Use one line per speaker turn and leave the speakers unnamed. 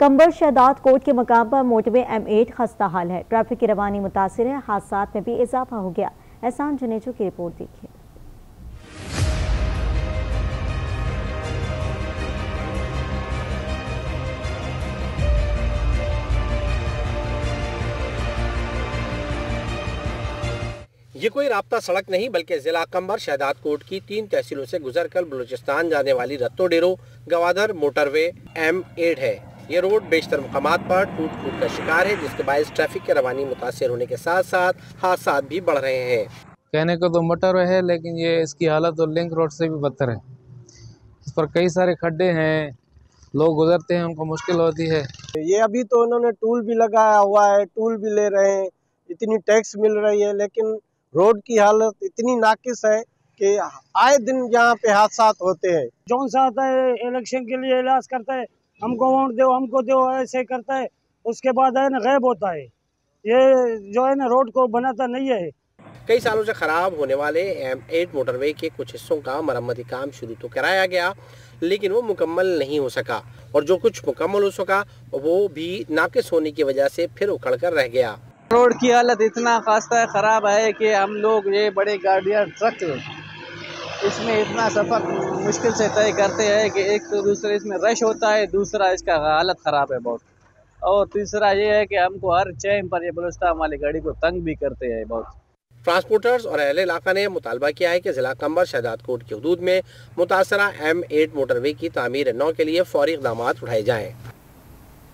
कंबर शहदाद कोट के मकाम पर मोटवे एम एट खस्ता हाल है। ट्रैफ़िक की रवानी मुतासर है हादसा में भी इजाफा हो गया। एहसान जनेजो की रिपोर्ट देखिए।
ये कोई राबता सड़क नहीं, बल्कि जिला कंबर शहदाद कोट की तीन तहसीलों से गुजरकर बलूचिस्तान जाने वाली Ratodero Gwadar, motorway, M eight है। ये रोड बेशतर मकाम पर टूट फूट का शिकार है जिसके बायस ट्रैफ़िक की रवानी मुतासर होने के साथ साथ हादसा भी बढ़ रहे हैं।
कहने को तो मोटरवे है लेकिन ये इसकी हालत तो लिंक रोड से भी बदतर है। इस पर कई सारे खड्डे हैं लोग गुजरते हैं उनको मुश्किल होती है।
ये अभी तो उन्होंने टूल भी लगाया हुआ है टूल भी ले रहे हैं इतनी टैक्स मिल रही है लेकिन रोड की हालत इतनी नाकिस है कि आए दिन यहाँ पे हादसा होते हैं।
जौन सा आता है इलेक्शन के लिए इलाज करता है हमको वोट दो हमको दो ऐसे करता है। उसके बाद है ना गायब होता है। ये जो है ना रोड को बनाता नहीं है।
कई सालों से खराब होने वाले एम एट मोटरवे के कुछ हिस्सों का मरम्मती काम शुरू तो कराया गया लेकिन वो मुकम्मल नहीं हो सका। और जो कुछ मुकम्मल हो सका वो भी नाकिस होने की वजह से फिर उखड़ कर रह गया।
रोड की हालत इतना खासा ख़राब है कि हम लोग ये बड़े गाड़ियाँ ट्रक इसमें इतना सफ़र मुश्किल से तय करते हैं कि एक तो दूसरे इसमें रश होता है, दूसरा इसका हालत ख़राब है बहुत। और तीसरा ये है कि हमको हर चैन पर ये बलुस्तान वाली गाड़ी को तंग भी करते हैं बहुत।
ट्रांसपोर्टर्स और अहले इलाका ने मुतालबा किया है कि जिला कंबर शहजाद कोट की हदूद में मुतासरा एम एट मोटरवे की तमीर नौ के लिए फौरी इकदाम उठाए जाएँ।